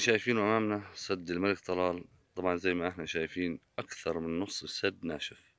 شايفينه أمامنا سد الملك طلال. طبعا زي ما إحنا شايفين أكثر من نص السد ناشف